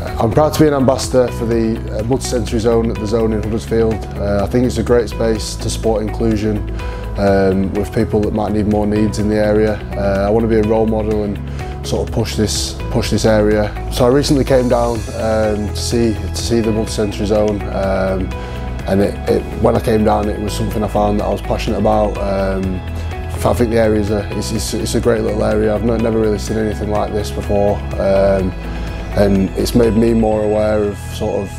I'm proud to be an ambassador for the uh, multi-sensory zone at the zone in Huddersfield. Uh, I think it's a great space to support inclusion um, with people that might need more needs in the area. Uh, I want to be a role model and sort of push this push this area. So I recently came down um, to see to see the multi-sensory zone. Um, and it, it, when I came down it was something I found that I was passionate about. Um, I think the area is a, it's, it's, it's a great little area. I've not, never really seen anything like this before. Um, and it's made me more aware of sort of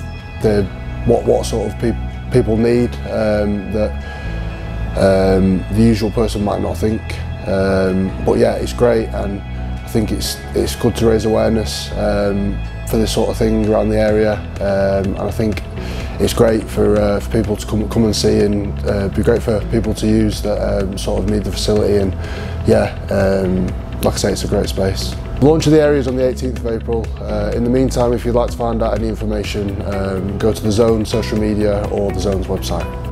the what what sort of pe people need um, that um, the usual person might not think. Um, but yeah, it's great, and I think it's it's good to raise awareness um, for this sort of thing around the area, um, and I think it's great for, uh, for people to come come and see, and uh, be great for people to use that um, sort of need the facility, and yeah, like I say, it's a great space. Launch of the area is on the 18th of April. Uh, in the meantime, if you'd like to find out any information, um, go to the Zone social media or the Zone's website.